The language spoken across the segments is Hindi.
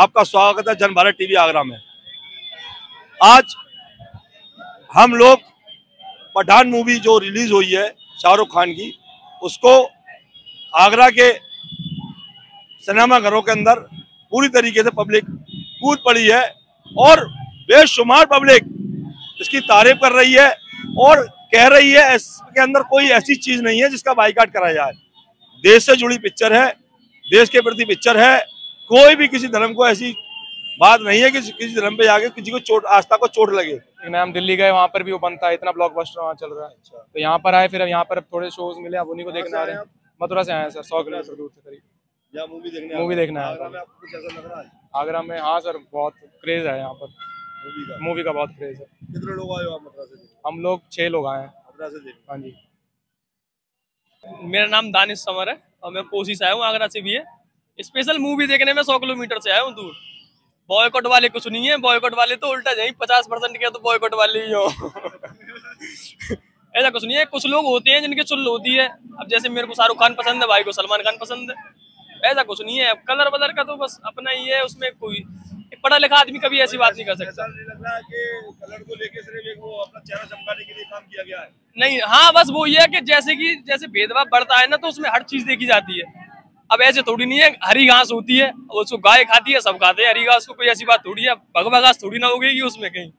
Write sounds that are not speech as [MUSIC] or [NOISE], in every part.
आपका स्वागत है जन भारत टीवी आगरा में। आज हम लोग पठान मूवी जो रिलीज़ हुई है, शाहरुख खान की, उसको आगरा के सिनेमा घरों के अंदर पूरी तरीके से पब्लिक कूद पड़ी है और बेशुमार पब्लिक इसकी तारीफ़ कर रही है और कह रही है, इसके अंदर कोई ऐसी चीज़ नहीं है जिसका बाइकाट कराया जाए। देश से जुड़ी पिक्चर है, देश के प्रति पिक्चर है कोई भी किसी धर्म को ऐसी बात नहीं है कि किसी धर्म पे जाके किसी को चोट आस्था को चोट लगे। हम दिल्ली गए वहाँ पर भी वो बनता है इतना ब्लॉकबस्टर वहाँ चल रहा है। अच्छा। तो यहाँ पर आए फिर यहाँ पर थोड़े शोज़ मिले अब उन्हीं को देखने आ रहे हैं। मथुरा से आए सर सौ किलोमीटर दूर से करीब। मूवी देखने मूवी देखने आया आगरा में हाँ? सर बहुत क्रेज है यहाँ पर। मूवी का? बहुत क्रेज है। कितने लोग आए मथुरा से हम लोग छह लोग आए हैं। हाँ जी। मेरा नाम दानिश समर है और मैं कोशिश आया हूँ आगरा से भी है। स्पेशल मूवी देखने में सौ किलोमीटर से आया हूँ दूर। बॉयकॉट वाले कुछ नहीं है बॉयकॉट वाले तो उल्टा जाए पचास परसेंट के तो बॉयकॉट वाले ही हो। [LAUGHS] ऐसा कुछ नहीं है कुछ लोग होते हैं जिनकी चुल होती है। अब जैसे मेरे को शाहरुख खान पसंद है भाई को सलमान खान पसंद है। ऐसा कुछ नहीं है कलर वलर का तो बस अपना ही है उसमें कोई पढ़ा लिखा आदमी कभी ऐसी बात नहीं कर सकता। है। नहीं हाँ बस वो ये है कि जैसे कि जैसे भेदभाव बढ़ता है ना तो उसमें हर चीज़ देखी जाती है। अब ऐसे थोड़ी नहीं है, हरी घास होती है उसको गाय खाती है, सब खाते हैं, हरी घास को कोई ऐसी बात थोड़ी है भगवा घास थोड़ी ना होगी उसमें कहीं।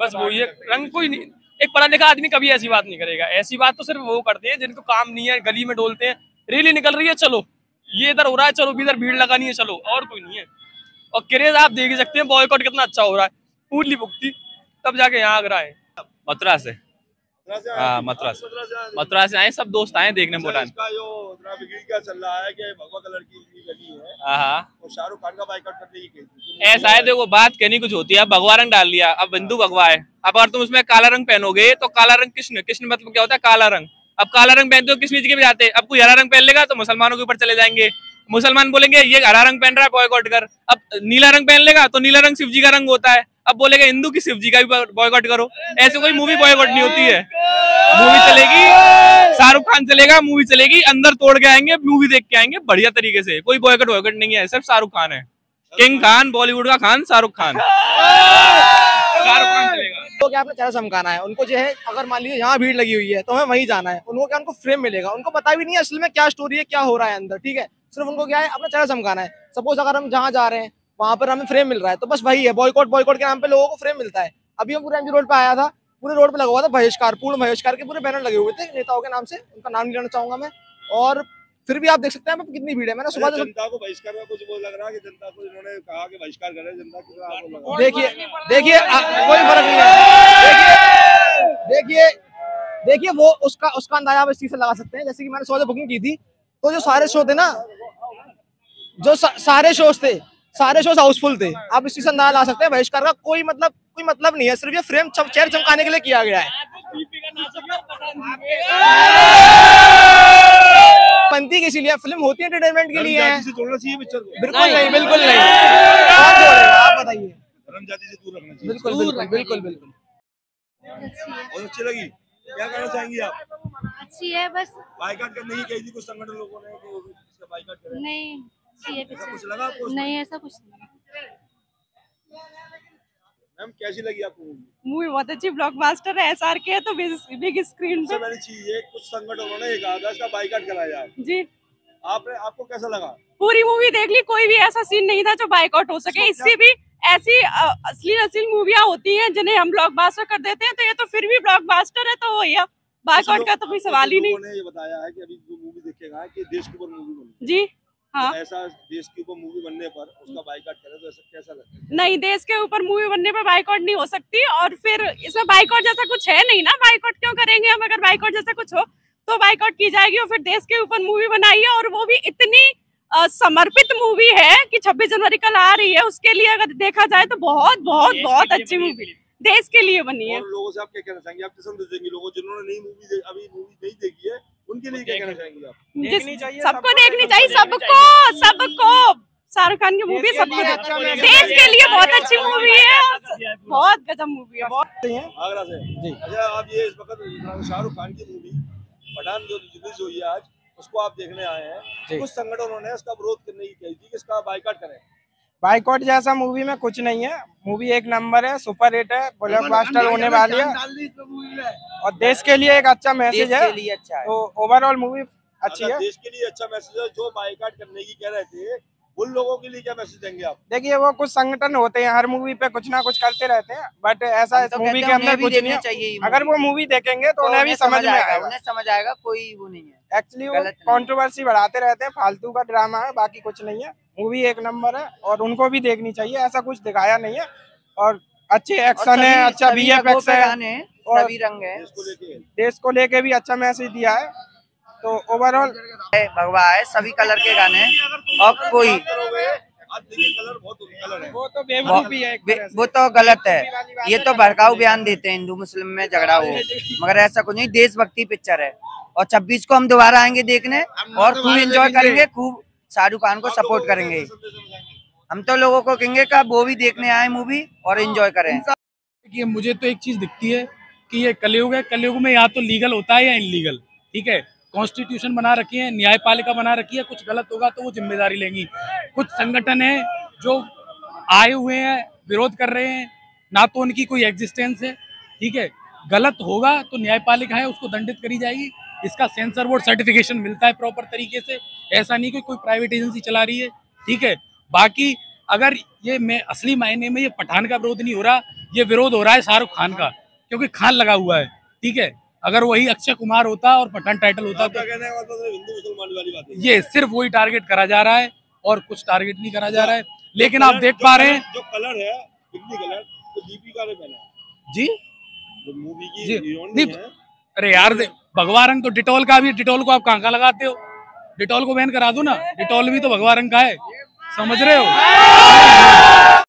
बस वो ये रंग कोई नहीं, एक पढ़ा लिखा आदमी कभी ऐसी बात नहीं करेगा, ऐसी बात तो सिर्फ़ वो करते हैं जिनको काम नहीं है, गली में डोलते हैं, रेली निकल रही है, चलो, ये इधर हो रहा है, चलो, इधर भीड़ लगानी है, चलो, और कोई नहीं है। और क्रेज आप देख सकते हैं बॉयकॉट कितना अच्छा हो रहा है पूरी भुगती, तब जाके यहाँ आगरा है। मथुरा से। हाँ मथुरा से मथुरा से आए सब दोस्त आए देखने अच्छा, भूटान रहा है हाँ, हाँ। शाहरुख खान का बाइकआउट करने की ऐसा है देखो बात कहनी कुछ होती है। भगवा रंग डाल लिया अब बिंदु भगवा है। अब अगर तुम उसमें काला रंग पहनोगे तो काला रंग कृष्ण कृष्ण मतलब क्या होता है? काला रंग। अब काला रंग पहनते हो कृष्ण जी के भी जाते अब कोई हरा रंग पहन लेगा तो मुसलमानों के ऊपर चले जाएँगे। मुसलमान बोलेंगे ये हरा रंग पहन रहा है बॉयकॉट कर। अब नीला रंग पहन लेगा तो नीला रंग शिव जी का रंग होता है। अब बोलेगा हिंदू की शिव जी का भी बॉयकॉट करो। ऐसे कोई मूवी बॉयकॉट नहीं होती है। मूवी चलेगी, शाहरुख खान चलेगा मूवी चलेगी, अंदर तोड़ के आएँगे मूवी देख के आएँगे, बढ़िया तरीके से। कोई बॉयकॉट वॉयकॉट नहीं है, सिर्फ़ शाहरुख खान है। किंग खान बॉलीवुड का खान, शाहरुख खान। शाहरुख खान चलेगा। तो क्या अपना चेहरा चमकाना है? उनको जो है, अगर मान लीजिए यहाँ भीड़ लगी हुई है तो हमें वहीं जाना है। उनको क्या उनको फ्रेम मिलेगा? उनको पता भी नहीं है असल में क्या स्टोरी है, क्या हो रहा है अंदर, ठीक है? सिर्फ़ उनको क्या है, अपना चेहरा चमकाना है। सपोज़ अगर हम जहाँ जा रहे हैं वहाँ पर हमें फ्रेम मिल रहा है। तो बस वही है बॉयकॉट बॉयकॉट के नाम पे लोगों को फ्रेम मिलता है। अभी हम पूरे एमजी रोड पे आया था पूरे रोड पे लगा हुआ था बहिष्कार पूर्ण बहिष्कार के पूरे बैनर लगे हुए थे नेताओं के नाम से उनका नाम लेना चाहूँगा मैं। और फिर भी आप देख सकते हैं कितनी भीड़ है। मैंने सुबह जनता को बहिष्कार में कुछ वो लग रहा है कि जनता को इन्होंने कहा कि बहिष्कार करे जनता देखिए देखिए कोई फ़र्क नहीं है। देखिए देखिए देखिए वो उसका उसका अंदाज़ा आप इस चीज़ से लगा सकते हैं। जैसे कि मैंने सुबह बुकिंग की थी तो जो सारे शो थे ना जो सारे शोज़ थे सारे शोज़ हाउसफुल थे। आप इस चीज़ से अंदाज़ा ला सकते हैं बहिष्कार का कोई मतलब कोई मतलब नहीं है। सिर्फ़ ये फ्रेम चेयर चमकाने के लिए किया गया है। बनती किसी लिए फ़िल्म होती है एंटरटेनमेंट के लिए। बिल्कुल नहीं बिल्कुल नहीं। आप बताइए। बिल्कुल बिल्कुल बिल्कुल बिल्कुल। अच्छी लगी। क्या कहना चाहेंगी आप? अच्छी है बस बाइकाट करने की कही थी कुछ संगठन लोगों ने बाइकाट करें। नहीं। अच्छी है कुछ लगा नहीं ऐसा कुछ नहीं। मैम कैसी लगी आपको मूवी बहुत अच्छी ब्लॉकबस्टर है एसआर के तो बिग स्क्रीन पे। मैंने चीज़ ये कुछ संगठनों ने कहा था इसका बाइकाट कराया जी। आपने आपको कैसा लगा? पूरी मूवी देख ली कोई भी ऐसा सीन नहीं था जो बाइकआउट हो सके। इससे भी ऐसी असली असली मूवियाँ होती हैं जिन्हें हम ब्लॉकबस्टर कर देते हैं तो ये तो फिर भी ब्लॉकबस्टर है तो वही बाइकआउट का तो कोई सवाल ही नहीं। ये बताया है कि अभी जो मूवी देखेगा कि देश के ऊपर मूवी बनी जी। हाँ। तो ऐसा देश के ऊपर मूवी बनने पर उसका बाइकआउट करे तो ऐसा कैसा लगता है? नहीं देश के ऊपर मूवी बनने पर बाइकआउट नहीं हो सकती और फिर इसमें बाइकआउट जैसा कुछ है नहीं ना? बाइकआउट क्यों करेंगे हम? अगर बाइकआउट जैसा कुछ हो तो बाइकआउट की जाएगी और फिर देश के ऊपर मूवी बनाई है और वो भी इतनी आ, समर्पित मूवी है कि 26 जनवरी कल आ रही है। उसके लिए अगर देखा जाए तो बहुत बहुत बहुत अच्छी मूवी देश के लिए बनी है। लोगों से आप क्या कहना चाहेंगे? आप किस देंगे लोगों जिन्होंने नई मूवी अभी मूवी नहीं देखी है उनके लिए क्या कहना चाहेंगे आप? सबको देखनी चाहिए सबको सबको। शाहरुख खान की मूवी सबको देश के लिए बहुत अच्छी मूवी है। बहुत गजब मूवी है बहुत। आगरा से जी। अच्छा आप ये इस वक्त शाहरुख खान की मूवी पठान जो रिलीज़ हुई है आज उसको आप देखने आए हैं। कुछ संगठनों ने इसका विरोध करने की कही थी कि इसका बाइकाट करें। बाइकआउट जैसा मूवी में कुछ नहीं है। मूवी एक नंबर है सुपर हिट है ब्लॉकबस्टर होने वाली है। और देश के लिए एक अच्छा मैसेज है। अच्छा तो ओवरऑल मूवी अच्छी है। देश के लिए अच्छा मैसेज है जो बाइकाट करने की कह रहे थे उन लोगों के लिए क्या मैसेज देंगे आप? देखिए वो कुछ संगठन होते हैं हर मूवी पे कुछ ना कुछ करते रहते हैं बट ऐसा तो मूवी के अंदर भी कुछ नहीं चाहिए अगर वो मूवी देखेंगे तो तो उन्हें भी समझ में आएगा। उन्हें समझ आएगा कोई वो नहीं है। एक्चुअली वो। कंट्रोवर्सी बढ़ाते रहते हैं फालतू का ड्रामा है बाकी कुछ नहीं है। मूवी एक नंबर है और उनको भी देखनी चाहिए ऐसा कुछ दिखाया नहीं है। और अच्छे एक्शन है अच्छा बी रंगों पे है। और- सभी रंग है। देश को लेके। देश को लेके भी अच्छा मैसेज दिया है। तो ओवरऑल भगवा है सभी कलर के गाने और कोई कलर बहुत कलर है वो तो बेवकूफ़ी है एक वे- तरह से। वो तो गलत है। ये तो भड़काऊ बयान देते हैं हिंदू मुस्लिम में झगड़ा हो। मगर ऐसा कुछ नहीं देशभक्ति पिक्चर है। और छब्बीस को हम दोबारा आएँगे देखने और खूब एंजॉय करेंगे खूब शाहरुख खान को सपोर्ट करेंगे। हम तो लोगों को कहेंगे कि वो भी देखने आए मूवी और एंजॉय करें। कि मुझे तो एक चीज़ दिखती है कि ये कलयुग है कलयुग में या तो लीगल होता है या इनलीगल ठीक है? कॉन्स्टिट्यूशन बना रखी है न्यायपालिका बना रखी है कुछ गलत होगा तो वो ज़िम्मेदारी लेंगी। कुछ संगठन है जो आए हुए हैं विरोध कर रहे हैं ना तो उनकी कोई एग्जिस्टेंस है ठीक है? गलत होगा तो न्यायपालिका है उसको दंडित करी जाएगी। इसका सेंसर बोर्ड सर्टिफिकेशन मिलता है प्रॉपर तरीके से। ऐसा नहीं कि कोई प्राइवेट एजेंसी चला रही है। ठीक है? बाकी अगर ये मैं असली मायने में ये पठान का विरोध नहीं हो रहा ये विरोध हो रहा है शाहरुख खान का क्योंकि खान लगा हुआ है। ठीक है? अगर वही अक्षय कुमार होता और पठान टाइटल होता तो हिंदू मुसलमान वाली बात ये सिर्फ़ वही टारगेट करा जा रहा है और कुछ टारगेट नहीं करा जा रहा है। लेकिन आप देख पा रहे हैं जो कलर है कलर तो दीपिका ने पहना जी? मूवी की जी, नहीं, अरे यार भगवा रंग तो डिटोल का भी, डिटोल को आप कहाँ कहाँ लगाते हो? डिटोल को बैन करा दो ना। डिटोल भी तो भगवा रंग का है। समझ रहे हो?